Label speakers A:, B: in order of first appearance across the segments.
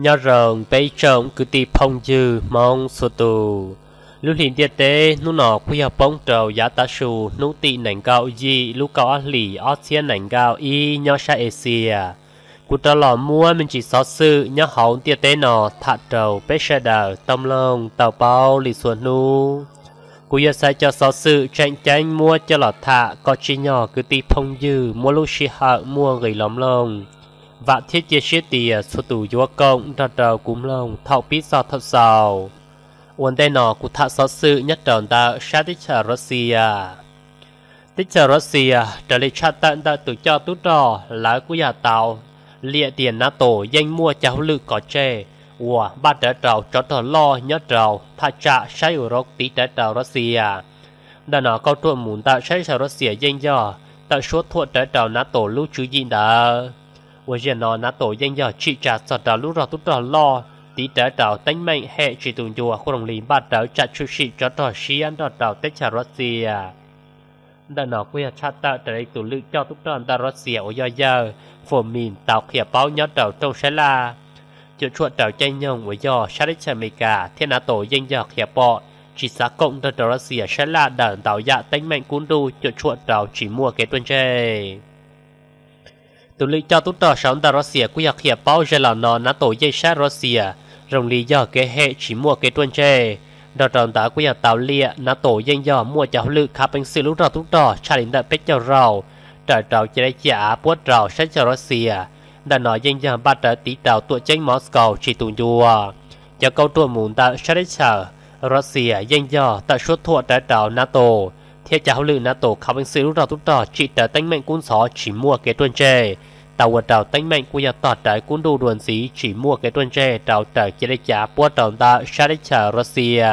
A: nhà rồng bấy trồng cứ tì phong dư, mong sô tù. Lưu hình tiệt tế nụ nọ quy hợp bóng trầu giá ta sù nụ tị nảnh cao gì lũ cao ác lì ớt xiên nảnh cao y nhờ xa ế xìa à. cụ trò lò mua mình chỉ xót sự nhớ hậu tiệt tế nọ thạ trầu bế xe đờ tâm lông, tàu bao lì xuân nu cụ giờ sai cho xót sự tranh tranh mua cho lọ thạ có chi nhỏ cứ tì phong dư, mua lũ xì hạ, mua gửi lắm lông và thiết chia sẻ tìa, số tù dùa công, ra đầu cúm lông thọc bí sao thọc sao vấn đề nọ cụ thạ sở sự nhất tròn ta sát tích chờ Russia tích chờ Russia trở lại chát tận ta tự cho tú trò, lá của nhà tàu, lịa tiền NATO danh mua cháu lự có chê và ba trở trầu cho thờ lo nhất trầu thà trạ sai ở rốc tí trở trầu Russia đã nọ câu chuyện muốn ta sai chờ Russia danh do ta số thuộc trở trầu NATO lưu trữ gì 我见了那 tổ dân giờ trị trả sợ đó lúc đó tôi đó lo. Tí trở đảo tánh mệnh hệ chỉ tụng chùa khu đồng lý ba đảo trả chú sĩ cho đỏ xí ăn đỏ đảo tết trả rốt xì à. Đã nó quê à, cha ta trở lại tụ lực cho túc đoàn ta rốt xì à, ở do giờ. Phổ mìn tạo khỉa báo nhó đảo trong sẽ là chữa chuột đảo chanh nhông của do sát đích trả mì cả thiên á tổ dân giờ khỉa bọ. Chỉ xã cộng đảo đảo rốt xì sẽ là đảo đảo dạ tánh mệnh cuốn đu chữa chuột đảo chỉ mua cái tuần chơi ตุลิจาตุตอสองดารัสเซียกุยาเขียเป้าเจลานอนาโตเยชารัสเซียรงลียอเกเฮชิมัวเกตวนเจดอตอนตากุยาตาเลียนาโตยังยอมัวจะลึกคาเป็นสื่อลุกตอทุกดอชาลินดาเป็กเจ้าเราดอเราจะได้เจ่าปวดเราชันจารัสเซียดานอยังยอมบาดติดาวตัวเจ้งมอสโกชิตุนยัวจะเกาตัวหมุนตาชาริชารัสเซียยังย่อตาชุดทั่วดาวนาโต thiết cho lự NATO khảo bên sư lúc đó tụ trò chỉ tờ tánh mệnh cuốn xó chỉ mua cái tuần chơi tàu vật tàu tánh mệnh của nhà tọt trái cuốn đồ đồn xí chỉ mua cái tuần tre tàu trái chỉ để trả bua tàu ta sát để trả Russia.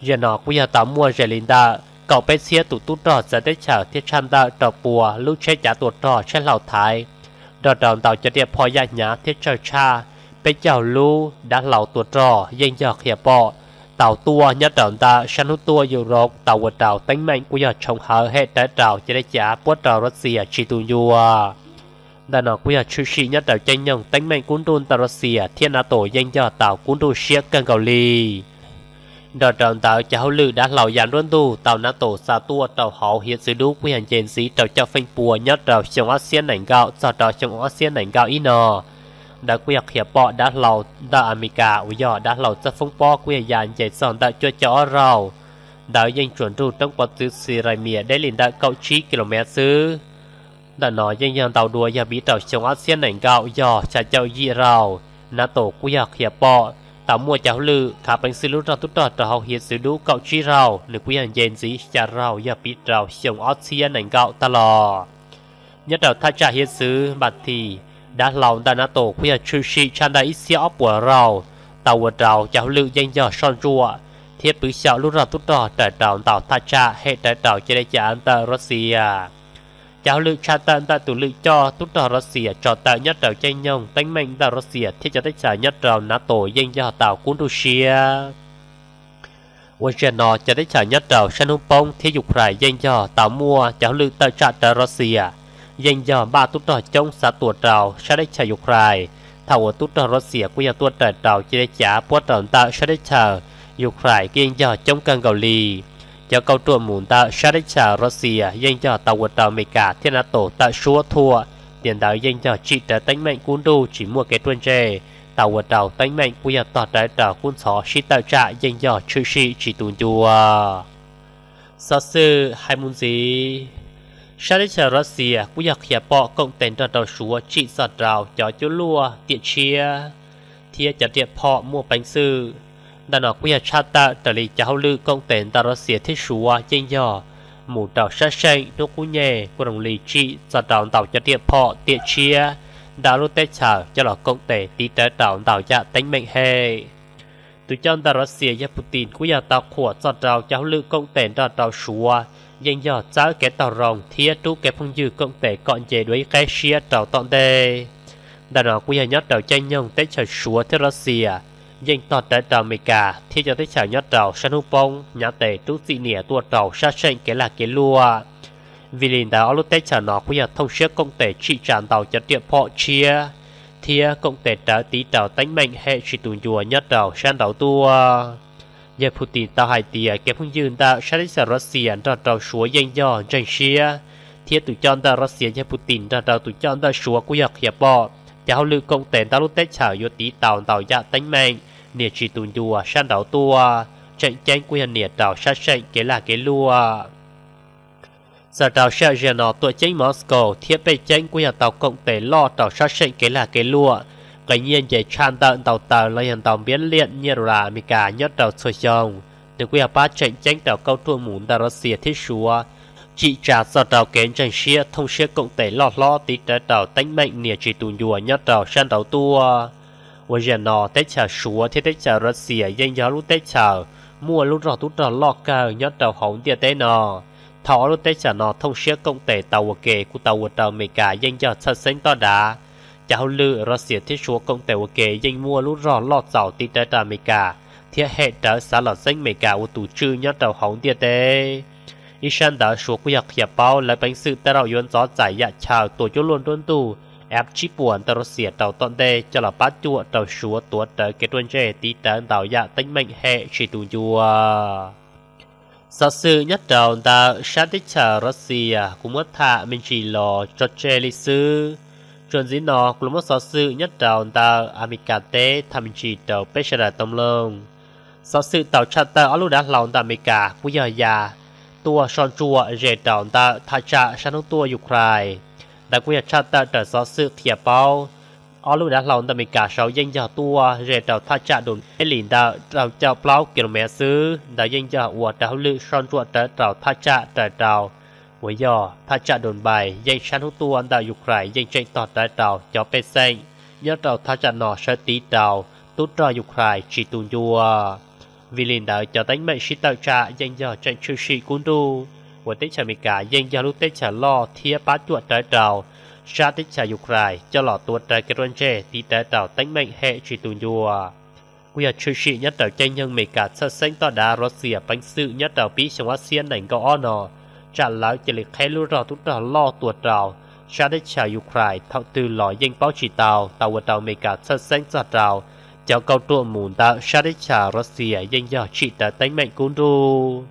A: Giờ nó của nhà tàu mua rẻ linh ta cậu bé xia tụ tụ trò sẽ để trả thiết chăn ta tàu bùa lúc chế trả tuột trò chế lào thái. Đợt tàu tàu cho đẹp phò gia nhã, thiết chờ cha, bé chào lu đã lào tuột trò dành dọc hiệp bọ tàu tua nhất tàu ta, săn hút tua dù rộng, tàu của tàu tính mạnh của nhà chồng hờ hệ trái tàu chỉ để trả bua tàu Russia chỉ tụ nhua đã của nhà chú sĩ nhất đầu tranh nhung tính mạnh cuốn đôn tàu Russia thiên á tổ danh cho tàu cuốn đôn siết cân cầu ly đợt trọng tàu cháu lự đã lão dàn luôn tu, tàu nã tổ xa tua, tàu hậu hiện sự đúng của hành trên sĩ tàu cho phanh bùa nhất tàu trong ASEAN nảnh gạo sau đó trong ASEAN nảnh gạo ít nọ đã quy hoạch hiệp bọ, đã lầu, đã America ủy dọ đã lầu rất phong bọ, quy hành dàn chạy son đã cho chó rau đã danh chuẩn tu trong quá trình Syria để liền đã cầu 9 km xứ. Đã nói dân dân tàu đua nhà bị tàu chống ASEAN nảnh gạo do cha châu dị rào. Nà tổ quy hoạch hiệp bọ, tàu mua cháu lự khả bánh sư lúc ra tốt đỏ tàu học hiện sự đủ cậu chi rào. Nữ quy hành dân dĩ cha rào nhà bị rào chống ASEAN nảnh gạo ta lò. Nhất đầu thay trả hiện sự bạc thì đã lòng đã nà tổ khuya chư sĩ chan đã ít xia ốc của rào. Tàu vượt rào cháu lưu danh giờ son rùa thiết bứ xạo lúc ra tốt đỏ trở tàu tàu thay cha, hệ trở tàu chế đại trả anh ta Russia cháu lưu cha tận ta tụ lưu cho tốt đỏ Russia cho tại nhất đầu tranh nhông, tánh mạnh tại Russia thiết cho tất cả nhất đầu nã tổ danh giờ tàu cuốn Russia quân trên cho tất cả nhất đầu sân hung bông thiết dục rải danh cho tàu mua cháu lưu tại trả tại Russia danh cho ba tút tờ chống xã tuột trào sẽ đấy trả dục rải thầu tút tờ Russia của nhà tuột trà trào chỉ để trả bớt tròn tạo sẽ đấy trả dục rải kiên cho chống cân cầu lì. Cho câu chuyện muốn ta sát đích trả Russia danh cho tàu vượt tàu Mỹ cả, thiên hạ tổ ta xua thua. Tiền đạo danh cho chỉ trở tánh mệnh cuốn đu, chỉ mua cái tuần trề. Tàu vượt tàu tánh mệnh của nhà tỏ trái tàu cuốn xó sĩ tạo trả danh cho chữ sĩ chỉ tuần chùa. Sở sư, hai môn gì? Sát Russia cũng nhà hiệp bọ, cộng tên đoàn đầu xua trị giọt rào cho chú lùa tiện chia thiết cho tiện phọ mua bánh sư. Đã nó quy chát ta trở lý cháu lư công tên đoàn Russia xỉa thế xua dò mù tàu sát say nó cũng nhẹ của đồng lý trị giọt rào tàu cho tiệm phọ tiện chia đã lúc tết chào cho lọ công tên tí tế tàu tàu dạ tánh mệnh hệ từ trong ta đó xỉa ya Putin của nhà tàu khổ za tàu cháu lư công tên ta tàu xua danh giò cháu cái tàu rồng thiết trú cái phong dư công tệ còn về đối cái xia tàu tọn đề đã nó quy nhất tàu tranh nhông tết chờ xua thế Russia danh tọt đại tàu mê cả thiết cho tới chào nhất tàu sân hữu bông nhà tề tú dị nỉa tua tàu sát sinh kế là kế lua. Vì liền đã lúc tết chào nó thông công tệ trị tàu cho tiệm họ chia thia, cộng tệ trả tí trào tánh mạnh hệ chỉ tù chùa nhất trào san đảo tua. Giờ Putin tàu hai tia à, kẹp phương dương tàu sát đi Russia tàu trào súa danh do tranh xia. Thia tụi chọn tàu Russia giờ Putin tàu trào tụi chọn tàu súa của giặc hiệp bọ. Cháu lưu công tệ tàu lúc tết chào vô tí tàu tàu dạ tánh mạnh nè chỉ tù chùa san đảo tua. Tranh tranh của nè trào sát sạch cái là cái lua giờ tàu xe dần nó tụi chính Moscow thiết bị chính của nhà tàu cộng tế lo tàu sát sinh cái là cái lụa. Cái nhiên dễ tràn tận tàu tàu là hiện tàu biến liên như là mì cả nhất tàu sôi chồng từ quý ba trận tranh tàu câu thua muốn tàu Russia thiết xua chỉ trả giờ tàu kiến tranh xia, thông xe cộng tế lo lo tí tàu tánh mệnh nìa chỉ tù nhùa nhất tàu săn tàu tua. Và giờ nó tết trả xua thế tết trả Russia danh giáo lúc tết trả mua lúc rõ tút rõ lo cờ nhất tàu hỏng tiệt tế nó thọ lúc tế chả nó thông xe công tệ tàu kề của tàu tàu mì cả danh cho thật sinh to đá cháu lư Russia thiết số công tệ kề danh mua lúc rõ lọt giàu tí tế tàu mì cả thiết hệ trở xã lọt sinh mì cả của tù trư nhất tàu hóng địa tế ý sân đã số của giặc hiệp bao lấy bánh sự tế đạo yuan gió giải dạ chào tổ chỗ luôn tuân tù ép chí buồn tàu Russia tàu tọn đê cho là bát chua tàu số tuột tới cái tuần trẻ tí tế tàu dạ tính mệnh hệ chỉ tù chùa Sở sự nhất đầu ta sát tích chờ Russia cũng mất thả mình chỉ lò cho chê lịch sử. Chuẩn dĩ nó cũng mất sở sự nhất đầu ta Amikate thà mình chỉ đầu bế ra tông lông. Sở sự tàu chặt ta ở lúc đã lòng ta Amika cũng giờ già. Tua son chua rể đầu ta thà trả sang tua Ukraine. Đã cũng giờ chặt ta trở sở sự thiệp bao ở lúc đã lòng ta mình cả sáu dân cho tua rẻ đầu tha trả đồn cái lìn đạo đầu chào plau km xứ, đã dân cho của đạo lư son ruột trở đầu tha trả trở đầu với giờ tha trả đồn bài, dân san hút tua đã dục rải dân chạy tọt trở đầu cho bê xanh nhớ đầu tha trả nọ sơ tí đầu tốt trò dục rải chỉ tuôn vua vì lìn đạo cho đánh mệnh sĩ tạo trả dân giờ chạy chư sĩ cún đu. Của tết trả mình cả dân giờ lúc tết trả lo thia bát chuột trở đầu sát tích cha Ukraine cho lọ tuột trái cái rôn chê, tí tế tạo tánh mệnh hệ truy tù nhùa. Quy hạt chư sĩ nhất tạo tranh nhân mê cả sơ sinh tỏ đá rốt xìa à bánh sự nhất tạo bí trong ASEAN nảnh gõ o nọ. Trả lão chỉ lịch khai lưu rò tút rò lo tuột rào. Sát tích cha Ukraine thạo từ lọ danh báo chỉ tàu tàu vật tàu mê cả sơ sinh giọt rào. Cháu câu tụa mùn tạo sát tích cha Russia à danh dò trị tờ tánh mệnh cún đu.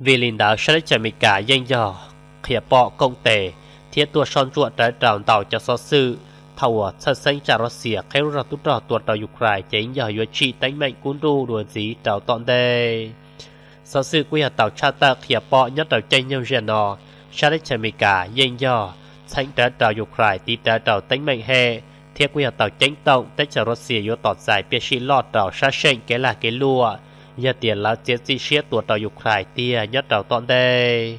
A: Vì linh đạo sát tích cha mê cả danh dò khỉa bọ công tề thiết tua son chuột trái trào tàu cho số sự thầu sơ sinh trả Russia khai ra tút trò tuột tàu Ukraine chánh giờ yếu trị tánh mạnh cuốn ru đùa gì trào tọn đề số sự quy hạt tàu cha ta khía bọ nhất tàu tranh nhau rèn nò cha đích chả mì cả yên do thanh trái trào Ukraine tí trái trào tánh mạnh hệ thiết quy hạt tàu tranh tổng tách trả Russia yếu tọt dài bia sĩ lọt trào xa xanh cái là cái lùa giờ tiền là chiến di siết tuột tàu Ukraine tia nhất trào tọn đề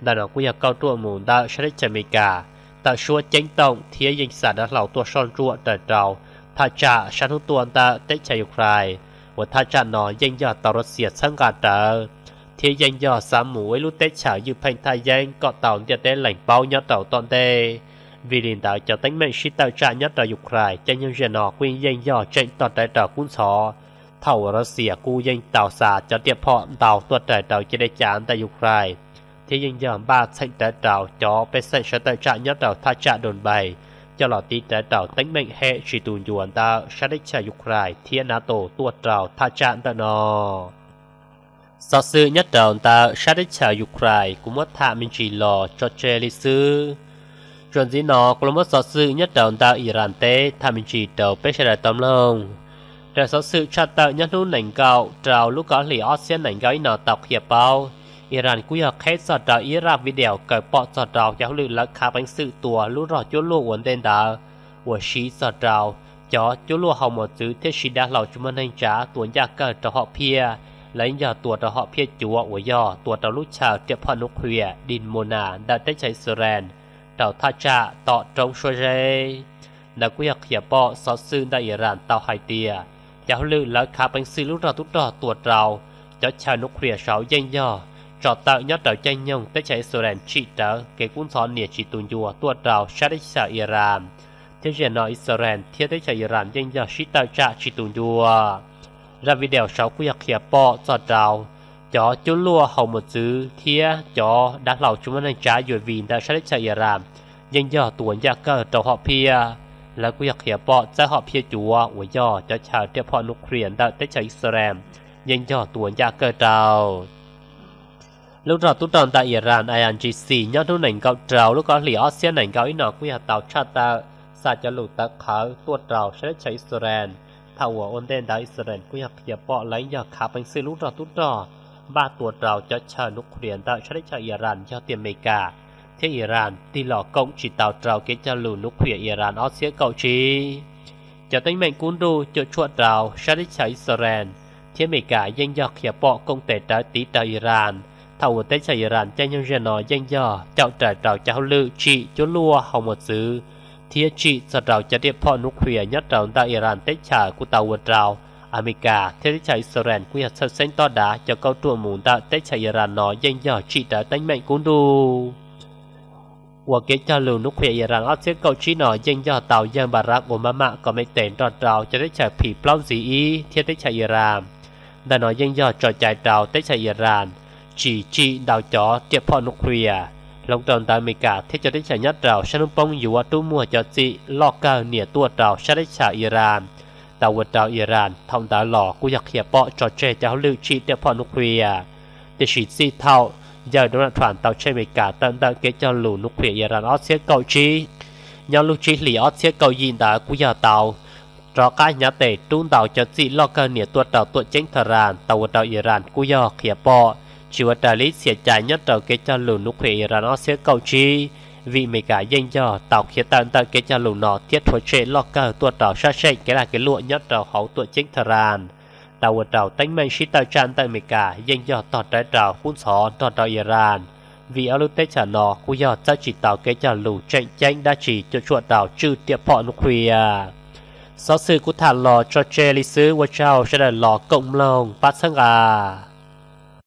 A: đại nó cũng cao tua mù đã sẽ chạy mì cả ta xua chánh tổng thiết danh sản đã lão tua son chua đời trào ta trả sản hữu tuần ta tết chạy Ukraine và ta trả nó danh do tàu Russia sang gà trở thiết danh do sản mũ ấy lúc tết trả như phanh thay danh có tàu địa tế lành bao nhớ tàu toàn tê vì liền tạo cho tính mệnh sĩ tạo trả nhất ở Ukraine cho nhân dân nó quyên danh do chạy toàn đại trào cũng xó thầu Russia cu danh tàu xả cho tiệp họ tàu tuột đại trào chỉ để trả tại Ukraine thì dân giờ ba thành tế trào cho bê xây sở tế trạng nhất đầu tha trạng đồn bày. Cho lọ tí tế trào tính mệnh hệ chỉ tùn yuan ta sát đích trả Ukraine thiên NATO tuột trào tha trạng ta nò. Sở sư nhất đầu ta sát đích trả Ukraine cũng mất thạ mình chỉ lò cho chê lý sư. Chuẩn dĩ nó cũng mất sở sư nhất đầu ta Iran tế, thạ mình chỉ đầu bê xe đại tóm lông. Để sở sư trả tạo nhất lúc nảnh gạo trào lúc có lì ASEAN nảnh gạo ý nọ tọc hiệp bao. Iran cũng có khai sọt đạo Iraq video cởi bỏ sọt đạo giáo lự là khá bánh sự tùa lũ rõ chỗ lụa ổn định đã của sĩ sọt đạo cho chỗ lụa hồng một chữ thế sĩ đã lầu chúng mình hành trả tuần gia cờ cho họ phía lấy giờ tùa cho họ phía chúa của do tùa cho lúc chào tiếp họ nút khuya đình mona đã tới chạy Suran tàu tha trả tọ trong xuôi rê đã quy hoạch hiệp bỏ sọt sư đã Iran tàu hai tia giáo lự là khá bánh sự lũ rõ tút rõ tùa trào cho chào nút khuya sáu danh do trò tạo nhất đầu tranh nhung tới chạy Sudan trị trở kế cũng xó nỉa chỉ tùn dùa tua trào sát đích sở Iran. Thế giờ nói Israel thiết tới chạy Iran danh giờ sĩ tạo trạ chỉ tùn dùa ra video sáu quy hoạch hiệp bọ giọt trào, chó chú lùa hầu một dứ thiết chó đã lâu chúng mình trả dùa vì đã sát đích sở Iran danh giờ tuần gia cơ trò họ pia. Là cú giặc hiệp bọ sẽ họ phía chúa của do, cho chào tiếp họ nục khuyển đã tới chạy Israel danh giờ tuần gia cơ trào lúc đó tụt tròn tại Iran INGC nhau thu nành gạo trào, lúc có lý xe nành gạo ít nọ quy hạt tàu cha ta sa cho lụt ta khá tuột trào sẽ chờ Israel. Thảo của ôn tên đại Israel quy hạt hiệp bỏ lấy giờ khá bánh sư lúc đó tụt đòn ba tuột trào cho chờ lúc khuyển tại sẽ chờ Iran cho tiền mì cả thế Iran thì lọ công chỉ tàu trào kế cho lù lúc hủy Iran ở xe cầu chi. Cho tính mệnh cún đu, cho chuột trào sẽ đi chạy Israel. Thế mì cả danh do khía bỏ công tệ trái tí tại Iran thầu tên sài rạn cho nhân dân nó danh dò chào trả trào cháu lự trị chú lua hồng một xứ thiết trị sợ rào cho địa phò nút khủy nhất trọng tại iran tết trả của tàu vượt rào Amica, thế giới chạy Israel quy hạt sân sinh to đá cho câu trụ mùn tạo tết chạy Iran nó danh dò trị đã đánh mạnh cũng đủ. Và kế cho lưu nút khuyên Iran áp xếp cậu trí nó danh dò tàu dân bà Rác của má có mấy tên trọt rào cho tết chạy phỉ plong dĩ ý thiết tết chạy Iran. Đã nói danh dò trọt chạy trào tết chạy Iran chỉ chỉ đào chó tiệp họ nụ khuya à. lòng tồn tại mình cả thế cho đến trả nhất rào, sẽ nông bông dù à tu mua cho chị, lo cơ nỉa tua rào, sẽ đến trả Iran. Tàu vượt rào Iran thông đã lò của giặc hiệp bọ, trò chơi cho lưu trị tiệp họ nụ khuya để à. chỉ chị thao giờ đó là thoảng tàu chơi mình cả, tận tận kế cho lù nụ khuya Iran ở xe cầu chi. Nhau lưu trị lì ở xe cầu gì đã của giờ tàu. Rõ cả nhà tệ trung tàu cho chị, lo cơ nỉa tua rào tua chính thờ ràn, tàu vượt rào Iran của giặc hiệp bọ chỉ ว่า đại lý sẽ trả nhất tàu cái cho lù nút khỏe ra nó sẽ cầu chi. Vì mấy cả danh cho tàu khi tận tận cái cho lù nó thiết thôi chế lo cờ tuột tàu sát sinh cái là cái lụa nhất tàu hậu tuột chính thờ ràn. Tàu tàu tánh mệnh sĩ tàu tràn tại mấy cả danh do tọt trái tàu phun xó tọt tàu Iran. Vì ở lúc tết trả nó cú do ta chỉ tàu cái trả lù tranh tranh đã chỉ cho chuột tàu trừ tiệp họ nó khuya sáu sư của thả lò cho chê lý sứ và chào sẽ là lò cộng lòng bát sang à.